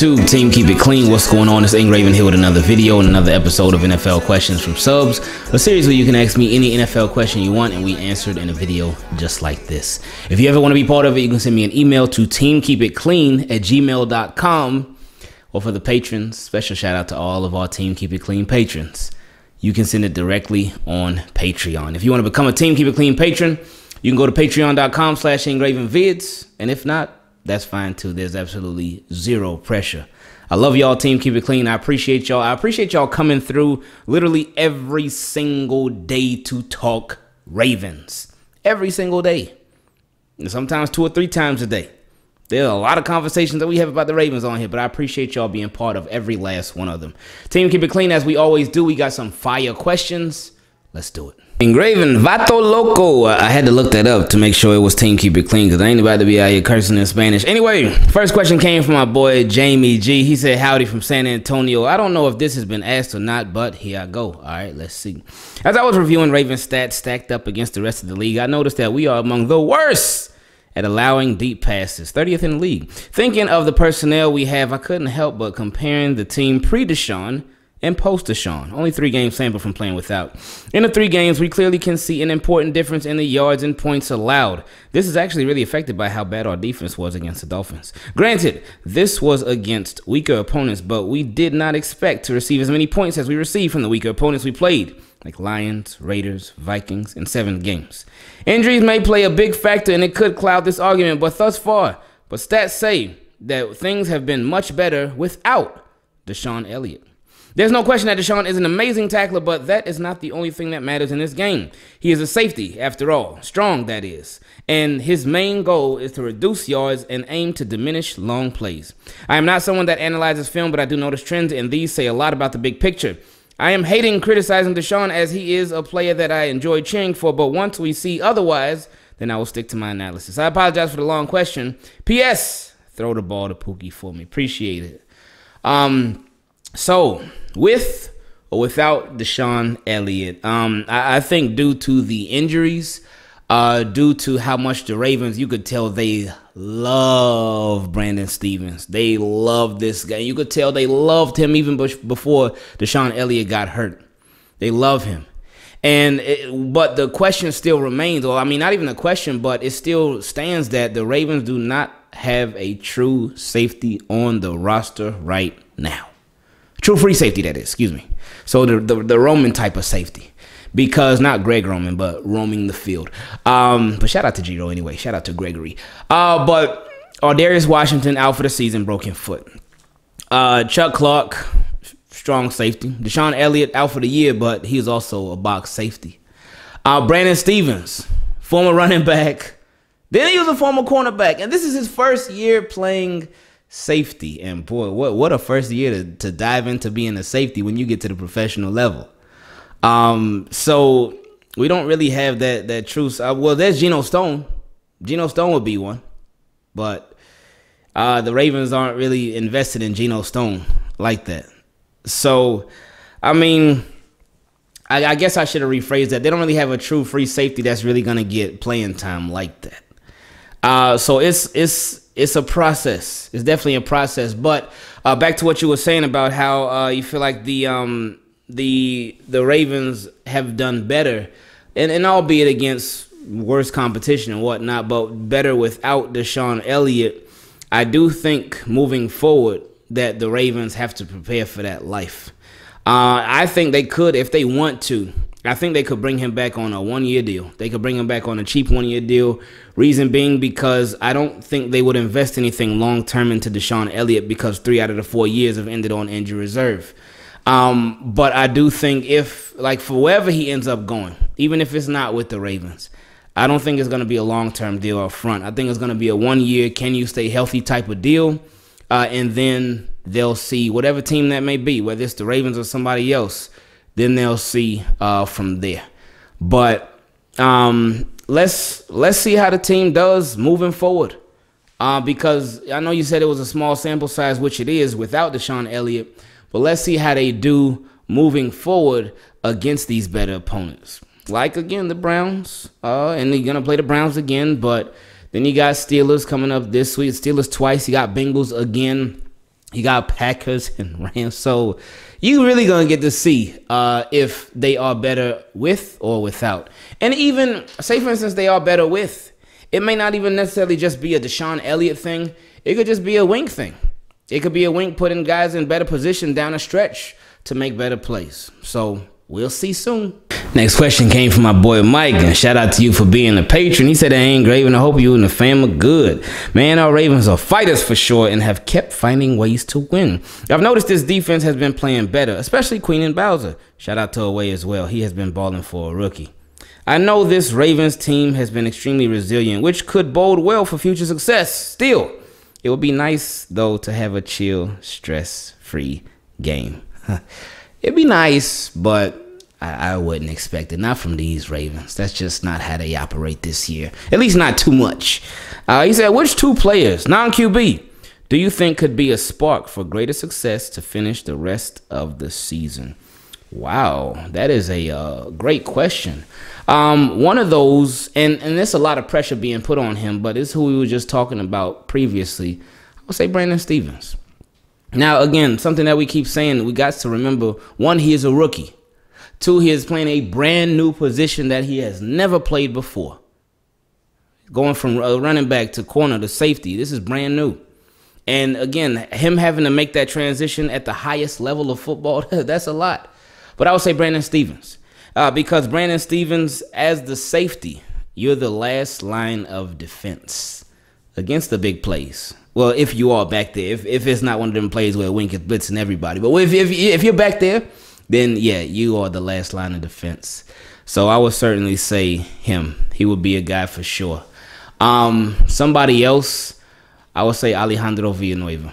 YouTube team, keep it clean. What's going on? It's Ingraven here with another video and another episode of NFL Questions from Subs, a series where you can ask me any NFL question you want and we answered in a video just like this. If you ever want to be part of it, you can send me an email to teamkeepitclean at gmail.com or for the patrons, special shout out to all of our Team Keep It Clean patrons. You can send it directly on Patreon. If you want to become a Team Keep It Clean patron, you can go to patreon.com slash ingravenvids. And if not, that's fine too. There's absolutely zero pressure. I love y'all, team. Keep it clean. I appreciate y'all. I appreciate y'all coming through literally every single day to talk Ravens. Every single day. And sometimes two or three times a day. There are a lot of conversations that we have about the Ravens on here, but I appreciate y'all being part of every last one of them. Team, keep it clean as we always do. We got some fire questions. Let's do it. Engraving Vato Loco. I had to look that up to make sure it was Team Keep It Clean because I ain't about to be out here cursing in Spanish. Anyway, first question came from my boy Jamie G. He said, Howdy from San Antonio. I don't know if this has been asked or not, but here I go. All right, let's see. As I was reviewing Ravens stats stacked up against the rest of the league, I noticed that we are among the worst at allowing deep passes, 30th in the league. Thinking of the personnel we have, I couldn't help but comparing the team pre DeShon and post DeShon. Only three games sample from playing without. In the three games, we clearly can see an important difference in the yards and points allowed. This is actually really affected by how bad our defense was against the Dolphins. Granted, this was against weaker opponents, but we did not expect to receive as many points as we received from the weaker opponents we played, like Lions, Raiders, Vikings, in seven games. Injuries may play a big factor and it could cloud this argument, but thus far, but stats say that things have been much better without DeShon Elliott. There's no question that DeShon is an amazing tackler, but that is not the only thing that matters in this game. He is a safety, after all, strong that is, and his main goal is to reduce yards and aim to diminish long plays. I am not someone that analyzes film, but I do notice trends, and these say a lot about the big picture. I am hating criticizing DeShon as he is a player that I enjoy cheering for, but once we see otherwise, then I will stick to my analysis. I apologize for the long question. P.S. Throw the ball to Pookie for me. Appreciate it. Um, so, with or without DeShon Elliott, um, I, I think due to the injuries, uh, due to how much the Ravens, you could tell they love Brandon Stephens. They love this guy. You could tell they loved him even before DeShon Elliott got hurt. They love him. And it, but the question still remains, or I mean, not even a question, but it still stands that the Ravens do not have a true safety on the roster right now. True free safety, that is, excuse me. So the, the, the Roman type of safety. Because not Greg Roman, but roaming the field. Um, but shout out to G-Ro anyway. Shout out to Gregory. Uh, but Darius Washington out for the season, broken foot. Uh, Chuck Clark, strong safety. Deshaun Elliott out for the year, but he's also a box safety. Uh, Brandon Stephens, former running back. Then he was a former cornerback, and this is his first year playing safety. And boy, what what a first year to, to dive into being a safety when you get to the professional level. Um, so we don't really have that that truth. Uh, well, there's Geno Stone. Geno Stone would be one, but uh, the Ravens aren't really invested in Geno Stone like that. So, I mean, I, I guess I should have rephrased that. They don't really have a true free safety that's really gonna get playing time like that. Uh, so it's it's it's a process. It's definitely a process. But uh, back to what you were saying about how uh, you feel like the um, the the Ravens have done better, and, and albeit against worse competition and whatnot, but better without DeShon Elliott. I do think moving forward that the Ravens have to prepare for that life. Uh, I think they could if they want to. I think they could bring him back on a one year deal. They could bring him back on a cheap one year deal. Reason being because I don't think they would invest anything long term into DeShon Elliott because three out of the four years have ended on injury reserve. Um, but I do think if, like, for wherever he ends up going, even if it's not with the Ravens, I don't think it's going to be a long term deal up front. I think it's going to be a one year, can you stay healthy type of deal. Uh, and then they'll see whatever team that may be, whether it's the Ravens or somebody else then they'll see uh, from there. But um, let's let's see how the team does moving forward. Uh, because I know you said it was a small sample size, which it is without DeShon Elliott. But let's see how they do moving forward against these better opponents. Like again, the Browns, uh, and they're gonna play the Browns again. But then you got Steelers coming up this week. Steelers twice. You got Bengals again. You got Packers and Rams. So you really gonna get to see uh, if they are better with or without. And even say for instance they are better with. It may not even necessarily just be a DeShon Elliott thing. It could just be a Wink thing. It could be a Wink putting guys in better position down a stretch to make better plays. So we'll see soon. Next question came from my boy Mike, and shout out to you for being a patron. He said, I ain't Graven. I hope you and the fam are good. Man, our Ravens are fighters for sure and have kept finding ways to win. I've noticed this defense has been playing better, especially Queen and Bowser. Shout out to Oweh as well. He has been balling for a rookie. I know this Ravens team has been extremely resilient, which could bode well for future success. Still, it would be nice though to have a chill, stress-free game. It'd be nice, but I, I, wouldn't expect it. Not from these Ravens. That's just not how they operate this year. At least not too much. Uh, he said, which two players, non QB, do you think could be a spark for greater success to finish the rest of the season? Wow, that is a uh, great question. Um, one of those, and, and there's a lot of pressure being put on him, but it's who we were just talking about previously. I would say Brandon Stephens. Now, again, something that we keep saying, we got to remember one, he is a rookie. Two, he is playing a brand new position that he has never played before. Going from running back to corner to safety, this is brand new. And again, him having to make that transition at the highest level of football, that's a lot. But I would say Brandon Stephens. Uh, because Brandon Stephens, as the safety, you're the last line of defense against the big plays. Well, if you are back there, if, if it's not one of them plays where Wink is blitzing everybody, but if, if, if you're back there, then yeah, you are the last line of defense. So I would certainly say him. He would be a guy for sure. Um, somebody else, I would say Alejandro Villanueva.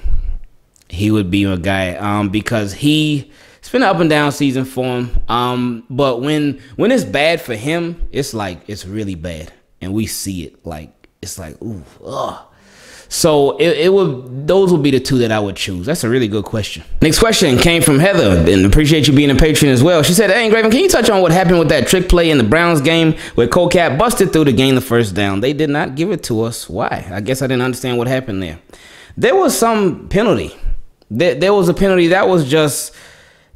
He would be a guy um, because he it's been an up and down season for him. Um, but when when it's bad for him, it's like it's really bad, and we see it. Like it's like ooh, ugh. So it, it would those would be the two that I would choose. That's a really good question. Next question came from Heather, and appreciate you being a patron as well. She said, "Hey, Graven, can you touch on what happened with that trick play in the Browns game where Colcat busted through to gain the first down? They did not give it to us. Why? I guess I didn't understand what happened there. There was some penalty. There, there was a penalty that was just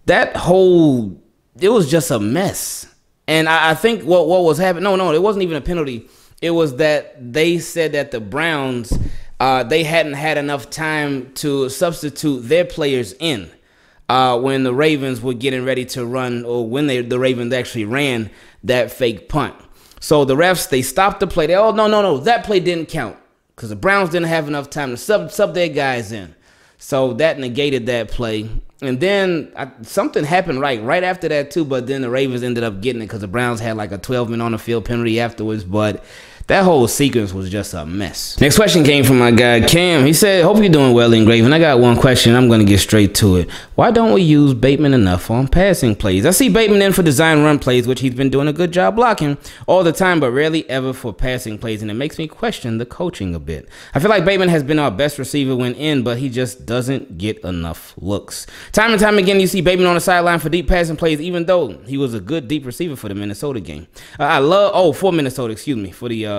that whole. It was just a mess. And I, I think what what was happening. No, no, it wasn't even a penalty. It was that they said that the Browns uh, they hadn't had enough time to substitute their players in uh, when the Ravens were getting ready to run, or when they, the Ravens actually ran that fake punt. So the refs they stopped the play. They oh no no no that play didn't count because the Browns didn't have enough time to sub sub their guys in. So that negated that play. And then I, something happened right right after that too. But then the Ravens ended up getting it because the Browns had like a 12 minute on the field penalty afterwards. But that whole sequence was just a mess. Next question came from my guy Cam. He said, Hope you're doing well, Ingraven. I got one question. I'm going to get straight to it. Why don't we use Bateman enough on passing plays? I see Bateman in for design run plays, which he's been doing a good job blocking all the time, but rarely ever for passing plays, and it makes me question the coaching a bit. I feel like Bateman has been our best receiver when in, but he just doesn't get enough looks. Time and time again, you see Bateman on the sideline for deep passing plays, even though he was a good deep receiver for the Minnesota game. Uh, I love, oh, for Minnesota, excuse me, for the, uh,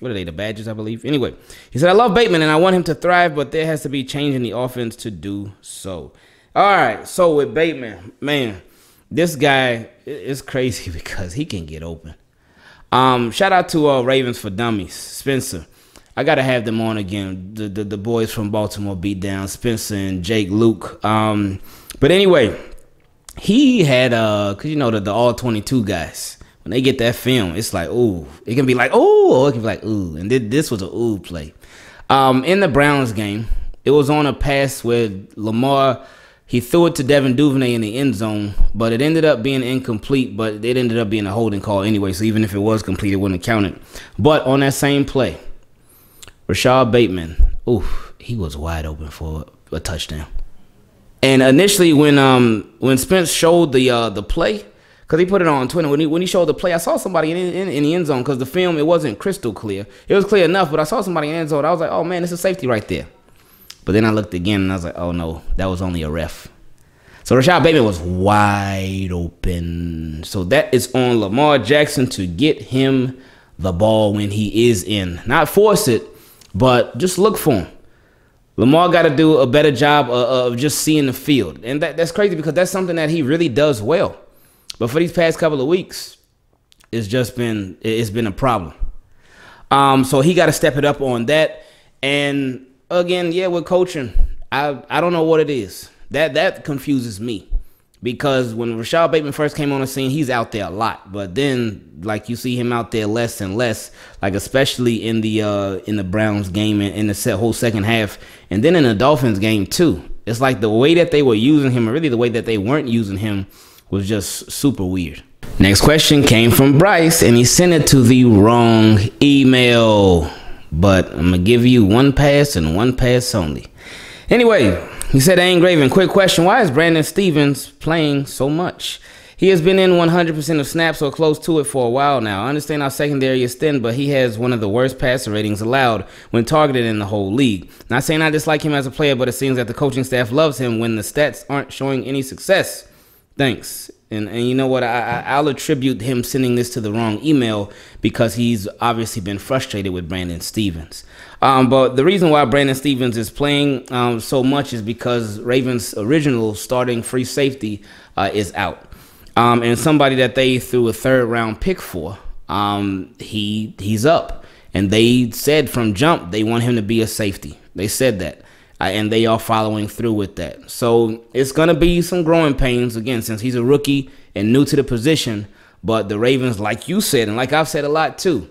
what are they, the Badgers, I believe? Anyway, he said, I love Bateman and I want him to thrive, but there has to be change in the offense to do so. All right, so with Bateman, man, this guy is crazy because he can get open. Um, shout out to uh, Ravens for Dummies, Spencer. I gotta have them on again. The, the the boys from Baltimore beat down Spencer and Jake Luke. Um, but anyway, he had uh, cause you know the, the all twenty two guys when they get that film, it's like, ooh, it can be like, ooh, or it can be like, ooh. And this was a ooh play. Um, in the Browns game, it was on a pass where Lamar he threw it to Devin Duvernay in the end zone, but it ended up being incomplete. But it ended up being a holding call anyway. So even if it was complete, it wouldn't have counted. But on that same play, Rashod Bateman, ooh, he was wide open for a touchdown. And initially, when um when Spence showed the uh the play, because he put it on Twitter when he when he showed the play. I saw somebody in, in, in the end zone because the film it wasn't crystal clear. It was clear enough, but I saw somebody in the end zone. I was like, oh man, it's a safety right there. But then I looked again and I was like, oh no, that was only a ref. So Rashod Bateman was wide open. So that is on Lamar Jackson to get him the ball when he is in. Not force it, but just look for him. Lamar got to do a better job of, of, just seeing the field, and that, that's crazy because that's something that he really does well. But for these past couple of weeks, it's just been it's been a problem. Um, so he got to step it up on that. And again, yeah, with coaching, I I don't know what it is. That that confuses me because when Rashod Bateman first came on the scene, he's out there a lot, but then like you see him out there less and less, like especially in the uh, in the Browns game and in the set, whole second half, and then in the Dolphins game too. It's like the way that they were using him, or really the way that they weren't using him, was just super weird. Next question came from Bryce, and he sent it to the wrong email. But I'm gonna give you one pass and one pass only. Anyway, he said, Ain't Graven, quick question. Why is Brandon Stephens playing so much? He has been in 100% of snaps or close to it for a while now. I understand our secondary is thin, but he has one of the worst passer ratings allowed when targeted in the whole league. Not saying I dislike him as a player, but it seems that the coaching staff loves him when the stats aren't showing any success. Thanks. And, and you know what? I, I'll attribute him sending this to the wrong email because he's obviously been frustrated with Brandon Stephens. Um, but the reason why Brandon Stephens is playing um, so much is because Ravens' original starting free safety uh, is out. Um, and somebody that they threw a third round pick for, um, he he's up. And they said from jump they want him to be a safety. They said that and they are following through with that. So it's going to be some growing pains again since he's a rookie and new to the position. But the Ravens, like you said, and like I've said a lot too,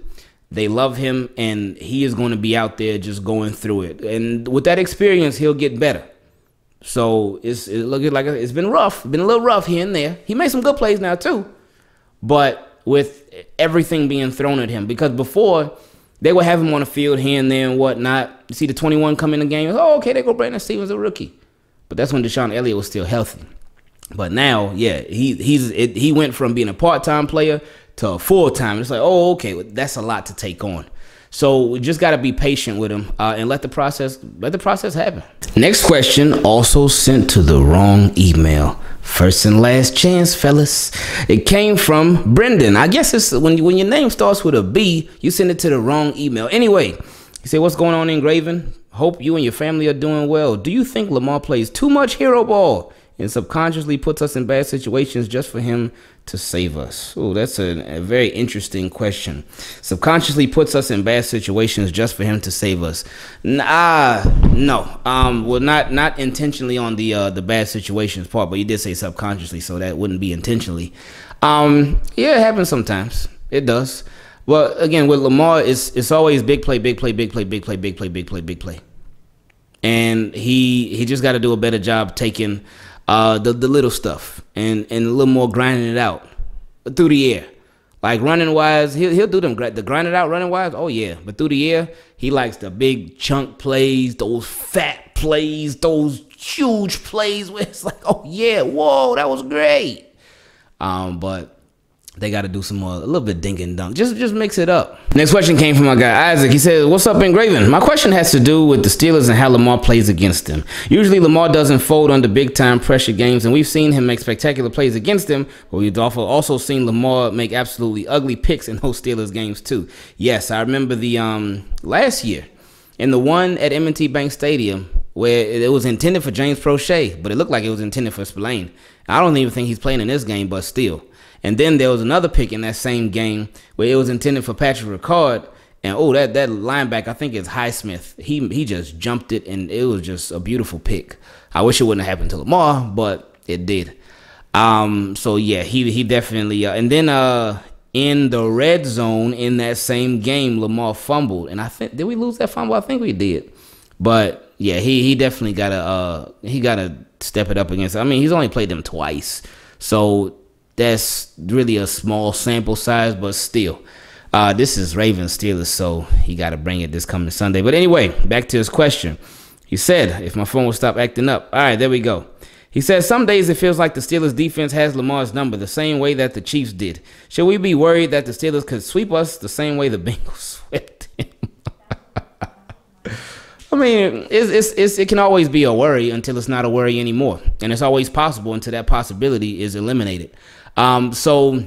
they love him and he is going to be out there just going through it. And with that experience, he'll get better. So it's it looking like it's been rough, been a little rough here and there. He made some good plays now too, but with everything being thrown at him, because before they would have him on the field here and there and whatnot. You see the 21 come in the game. Oh, okay, they go Brandon Stephens, a rookie. But that's when DeShon Elliott was still healthy. But now, yeah, he he's it, he went from being a part time player to a full time. It's like, oh, okay, that's a lot to take on. So we just got to be patient with him uh, and let the process let the process happen. Next question also sent to the wrong email. First and last chance, fellas. It came from Brendan. I guess it's when when your name starts with a B, you send it to the wrong email. Anyway, he said, "What's going on in Graven? Hope you and your family are doing well. Do you think Lamar plays too much hero ball and subconsciously puts us in bad situations just for him to save us? Oh, that's a, a, very interesting question. Subconsciously puts us in bad situations just for him to save us. Nah, no. Um, well, not not intentionally on the uh, the bad situations part, but you did say subconsciously, so that wouldn't be intentionally. Um, yeah, it happens sometimes. It does. Well, again, with Lamar, it's it's always big play, big play, big play, big play, big play, big play, big play, and he he just got to do a better job taking uh, the the little stuff and and a little more grinding it out through the air. Like running wise, he'll he'll do them the grinding out running wise. Oh yeah, but through the air, he likes the big chunk plays, those fat plays, those huge plays where it's like, oh yeah, whoa, that was great. Um, but they got to do some more, a little bit dink and dunk. Just, just mix it up. Next question came from my guy Isaac. He said, "What's up, Ingraven? My question has to do with the Steelers and how Lamar plays against them. Usually, Lamar doesn't fold under big time pressure games, and we've seen him make spectacular plays against them. But we've also seen Lamar make absolutely ugly picks in those Steelers games too. Yes, I remember the um last year in the one at M&T Bank Stadium where it was intended for James Proche, but it looked like it was intended for Spillane. I don't even think he's playing in this game, but still." And then there was another pick in that same game where it was intended for Patrick Ricard. And oh, that that linebacker, I think it's Highsmith. He he just jumped it, and it was just a beautiful pick. I wish it wouldn't have happened to Lamar, but it did. Um, so yeah, he he definitely. Uh, and then uh, in the red zone in that same game, Lamar fumbled, and I think did we lose that fumble? I think we did. But yeah, he he definitely gotta uh he gotta step it up against. I mean, he's only played them twice, so that's really a small sample size, but still. Uh, this is Ravens Steelers, so he got to bring it this coming Sunday. But anyway, back to his question. He said, if my phone will stop acting up. All right, there we go. He says, some days it feels like the Steelers defense has Lamar's number the same way that the Chiefs did. Should we be worried that the Steelers could sweep us the same way the Bengals swept him? I mean, it's, it's, it's, it can always be a worry until it's not a worry anymore. And it's always possible until that possibility is eliminated. Um, so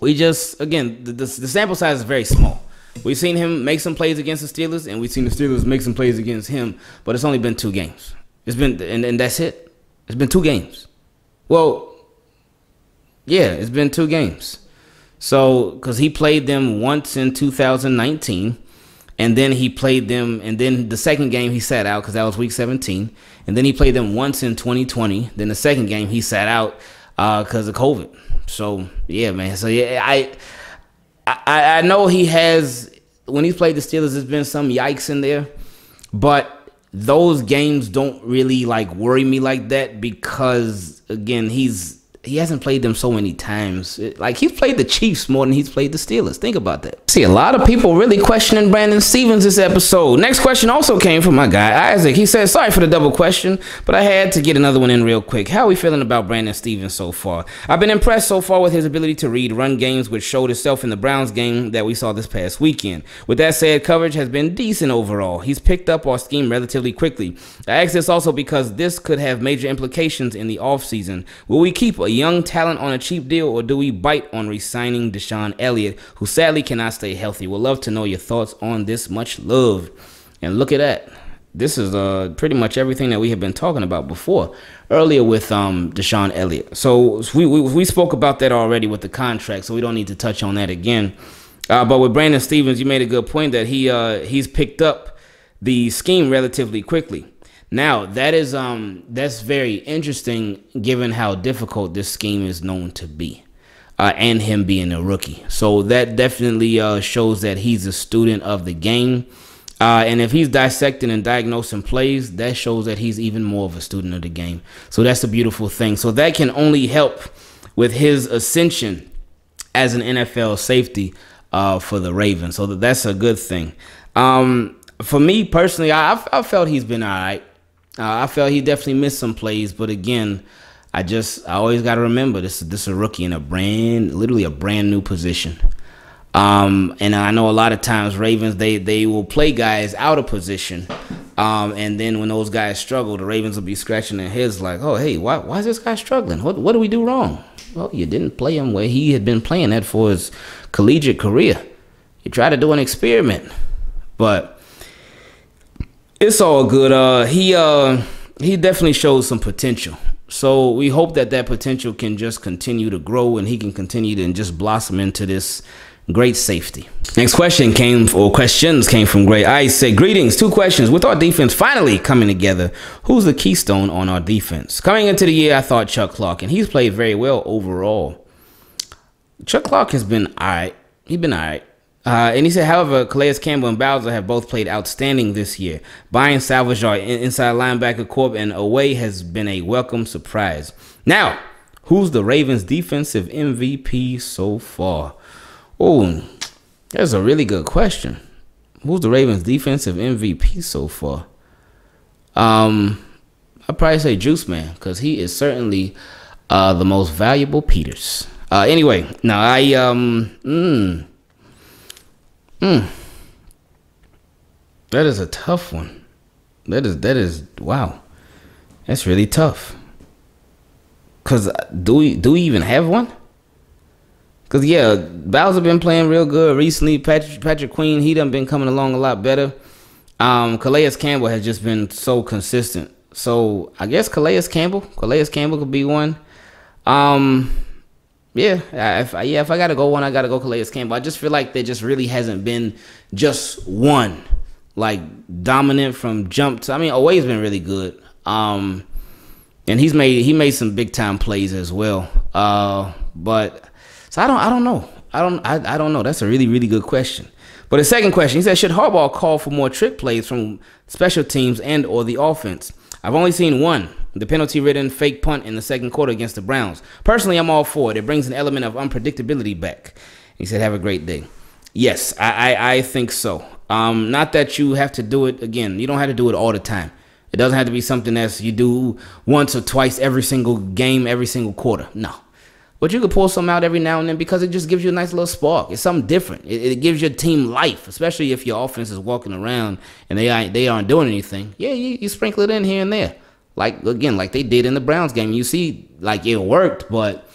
we just again the, the, the, sample size is very small. We've seen him make some plays against the Steelers, and we've seen the Steelers make some plays against him. But it's only been two games. It's been, and, and that's it. It's been two games. Well, yeah, it's been two games. So, because he played them once in 2019, and then he played them, and then the second game he sat out because that was week 17, and then he played them once in 2020. Then the second game he sat out because uh, of COVID. So yeah, man. So yeah, I, I I know he has when he's played the Steelers, there's been some yikes in there, but those games don't really like worry me like that because again he's he hasn't played them so many times. like he's played the Chiefs more than he's played the Steelers. Think about that. See a lot of people really questioning Brandon Stephens this episode. Next question also came from my guy Isaac. He said, "Sorry for the double question, but I had to get another one in real quick. How are we feeling about Brandon Stephens so far? I've been impressed so far with his ability to read run games, which showed itself in the Browns game that we saw this past weekend. With that said, coverage has been decent overall. He's picked up our scheme relatively quickly. I ask this also because this could have major implications in the offseason. Will we keep a young talent on a cheap deal, or do we bite on re-signing DeShon Elliott, who sadly cannot stay healthy? We'll love to know your thoughts on this. Much love. And look at that. This is uh, pretty much everything that we have been talking about before, earlier with um, DeShon Elliott. So we, we, we spoke about that already with the contract, so we don't need to touch on that again. Uh, but with Brandon Stephens, you made a good point that he uh, he's picked up the scheme relatively quickly. Now that is um that's very interesting given how difficult this scheme is known to be. Uh, and him being a rookie. So that definitely uh, shows that he's a student of the game. Uh, and if he's dissecting and diagnosing plays, that shows that he's even more of a student of the game. So that's a beautiful thing. So that can only help with his ascension as an NFL safety uh, for the Ravens. So that's a good thing. Um, for me personally, I, I felt he's been all right. Uh, I felt he definitely missed some plays, but again, I just I always got to remember this this is a rookie in a brand, literally a brand new position. Um, and I know a lot of times Ravens they they will play guys out of position, um, and then when those guys struggle, the Ravens will be scratching their heads like, oh hey, why why is this guy struggling? What what do we do wrong? Well, you didn't play him where he had been playing that for his collegiate career. You try to do an experiment, but it's all good. Uh, he uh, he definitely shows some potential. So we hope that that potential can just continue to grow and he can continue to just blossom into this great safety. Next question came, or questions came from Gray Ice. Said, Greetings, two questions. With our defense finally coming together, who's the keystone on our defense? Coming into the year, I thought Chuck Clark, and he's played very well overall. Chuck Clark has been all right. He's been all right. Uh, and he said, however, Calais Campbell and Bowser have both played outstanding this year. Bynes salvage our inside linebacker corp and Oweh has been a welcome surprise. Now, who's the Ravens' defensive MVP so far? Oh, that's a really good question. Who's the Ravens' defensive MVP so far? Um, I'd probably say Juice Man because he is certainly uh, the most valuable Peters. Uh, anyway, now I um. Mm, Hmm. That is a tough one. That is that is wow. That's really tough. Cause uh, do we do we even have one? Cause yeah, Bowser been playing real good recently. Patrick Patrick Queen he done been coming along a lot better. Um, Calais Campbell has just been so consistent. So I guess Calais Campbell, Calais Campbell could be one. Um, yeah, if I, yeah, if I gotta go one, I gotta go Calais Campbell. I just feel like there just really hasn't been just one like dominant from jump to. I mean, always been really good. Um, and he's made he made some big time plays as well. Uh, but so I don't I don't know. I don't I, I don't know. That's a really really good question. But the second question, he said, should Harbaugh call for more trick plays from special teams and or the offense? I've only seen one the penalty ridden fake punt in the second quarter against the Browns. Personally, I'm all for it. It brings an element of unpredictability back. He said, Have a great day. Yes, I, I, I think so. Um, not that you have to do it again. You don't have to do it all the time. It doesn't have to be something that's you do once or twice every single game, every single quarter. No. But you could pull some out every now and then because it just gives you a nice little spark. It's something different. It, it gives your team life, especially if your offense is walking around and they, they aren't doing anything. Yeah, you, you sprinkle it in here and there like again, like they did in the Browns game. You see, like it worked, but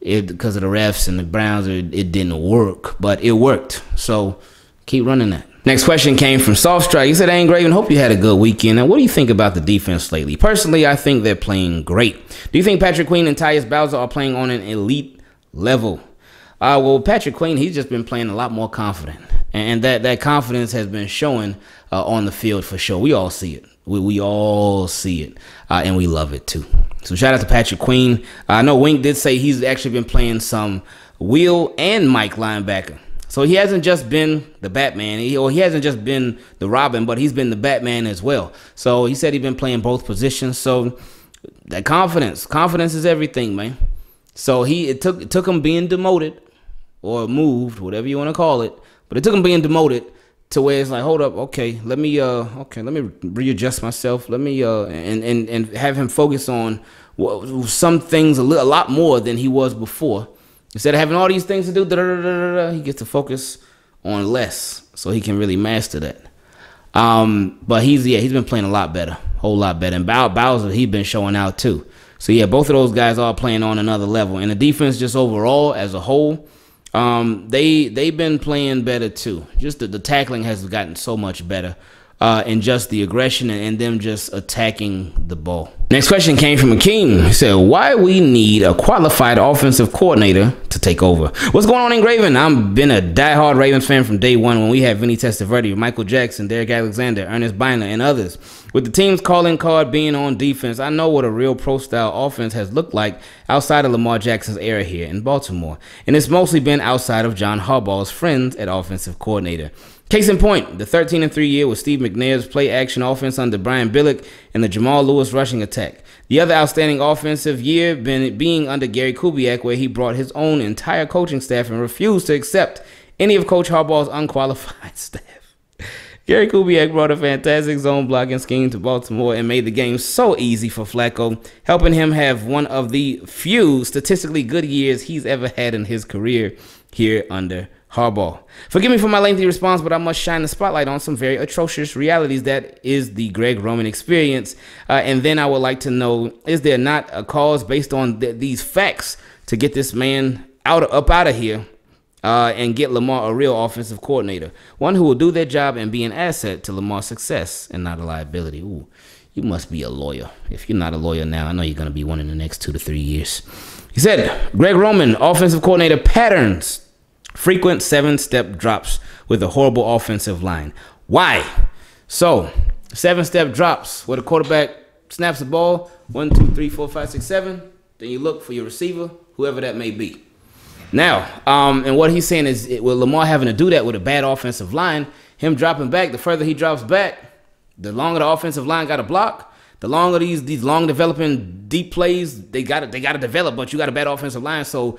it because of the refs and the Browns, it, it didn't work, but it worked. So Keep running that. Next question came from Soft Strike. He said, Ain't Graven, hope you had a good weekend. And what do you think about the defense lately? Personally, I think they're playing great. Do you think Patrick Queen and Tyus Bowser are playing on an elite level? Uh, well, Patrick Queen, he's just been playing a lot more confident. And that, that confidence has been showing uh, on the field for sure. We all see it. We, we all see it. Uh, and we love it too. So shout out to Patrick Queen. I know Wink did say he's actually been playing some Will and Mike linebacker. So he hasn't just been the Batman, he, or he hasn't just been the Robin, but he's been the Batman as well. So he said he's been playing both positions. So that confidence, confidence is everything, man. So he it took it took him being demoted or moved, whatever you want to call it, but it took him being demoted to where it's like, hold up, okay, let me uh okay, let me readjust myself. Let me uh and and and have him focus on some things a, li- a lot more than he was before. Instead of having all these things to do, he gets to focus on less, so he can really master that. Um, but he's yeah, he's been playing a lot better, A whole lot better. And Bow Bowser, he's been showing out too. So yeah, both of those guys are playing on another level. And the defense, just overall as a whole, um, they they've been playing better too. Just the, the tackling has gotten so much better uh, and just the aggression and, and, them just attacking the ball. Next question came from Akeem. He said, Why we need a qualified offensive coordinator to take over? What's going on in Raven? I've been a diehard Ravens fan from day one when we had Vinny Testaverde, Michael Jackson, Derrick Alexander, Ernest Byner, and others. With the team's calling card being on defense, I know what a real pro style offense has looked like outside of Lamar Jackson's era here in Baltimore. And it's mostly been outside of John Harbaugh's friends at offensive coordinator. Case in point, the 13 and 3 year with Steve McNair's play action offense under Brian Billick and the Jamal Lewis rushing attack. The other outstanding offensive year been being under Gary Kubiak, where he brought his own entire coaching staff and refused to accept any of Coach Harbaugh's unqualified staff. Gary Kubiak brought a fantastic zone blocking scheme to Baltimore and made the game so easy for Flacco, helping him have one of the few statistically good years he's ever had in his career here under Harbaugh. Forgive me for my lengthy response, but I must shine the spotlight on some very atrocious realities that is the Greg Roman experience. Uh, and then I would like to know is there not a cause based on th- these facts to get this man out of, up out of here uh, and get Lamar a real offensive coordinator? One who will do their job and be an asset to Lamar's success and not a liability. Ooh, you must be a lawyer. If you're not a lawyer now, I know you're going to be one in the next two to three years. He said, Greg Roman, offensive coordinator patterns Frequent seven step drops with a horrible offensive line. Why? So, seven step drops where the quarterback snaps the ball one, two, three, four, five, six, seven. Then you look for your receiver, whoever that may be. Now, um, and what he's saying is, it, with Lamar having to do that with a bad offensive line, him dropping back, the further he drops back, the longer the offensive line got to block, the longer these these long developing deep plays they got they got to develop. But you got a bad offensive line, so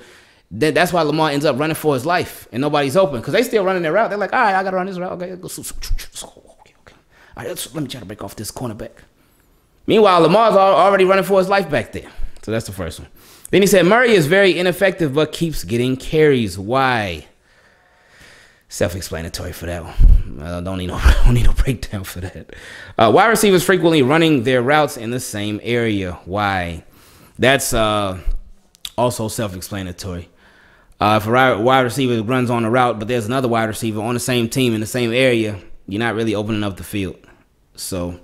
that, that's why Lamar ends up running for his life and nobody's open because they still running their route. They're like, all right, I got to run this route. Okay, okay, okay. All right, let me try to break off this cornerback. Meanwhile, Lamar's already running for his life back there. So that's the first one. Then he said, Murray is very ineffective but keeps getting carries. Why? Self-explanatory for that one. I don't need no, don't need no breakdown for that. Uh, wide receivers frequently running their routes in the same area. Why? That's uh, also self-explanatory. Uh, if a wide receiver runs on a route, but there's another wide receiver on the same team in the same area, you're not really opening up the field. So, and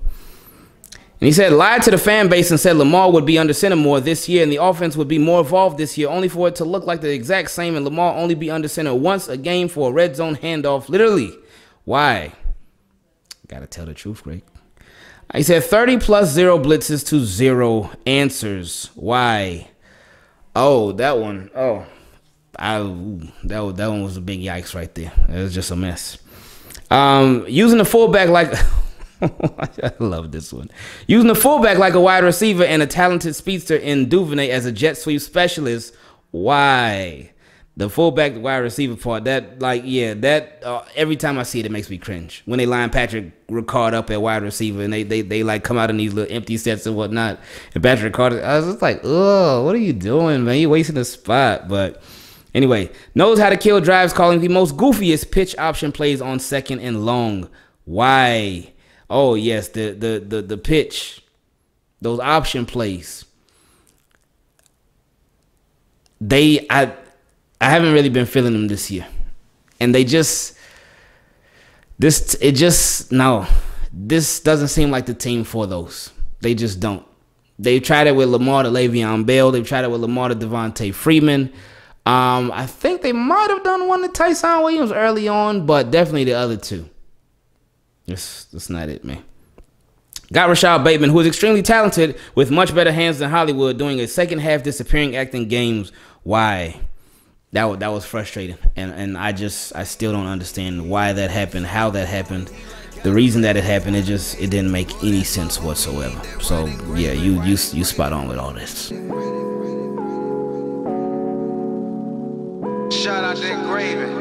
he said, lied to the fan base and said Lamar would be under center more this year and the offense would be more evolved this year, only for it to look like the exact same and Lamar only be under center once a game for a red zone handoff. Literally. Why? Gotta tell the truth, Greg. He said 30 plus zero blitzes to zero answers. Why? Oh, that one. Oh, I that that one was a big yikes right there. It was just a mess. Um, using the fullback like I love this one. Using the fullback like a wide receiver and a talented speedster in Duvernay as a jet sweep specialist. Why? The fullback wide receiver part, that like yeah, that uh, every time I see it, it makes me cringe. When they line Patrick Ricard up at wide receiver and they they they like come out in these little empty sets and whatnot, and Patrick Ricard, I was just like, oh, what are you doing, man? You wasting the spot. But anyway, knows how to kill drives, calling the most goofiest pitch option plays on second and long. Why? Oh yes, the the the the pitch, those option plays. They I I haven't really been feeling them this year. And they just this it just no. This doesn't seem like the team for those. They just don't. They've tried it with Lamar to Le'Veon Bell. They've tried it with Lamar to Devonta Freeman. Um, I think they might have done one to Ty'Son Williams early on, but definitely the other two. That's that's not it, man. Got Rashod Bateman, who is extremely talented with much better hands than Hollywood, doing a second half disappearing acting games. Why? That that was frustrating, and and I just I still don't understand why that happened, how that happened, the reason that it happened. It just it didn't make any sense whatsoever. So yeah, you you you spot on with all this. Shout out to Ingraven.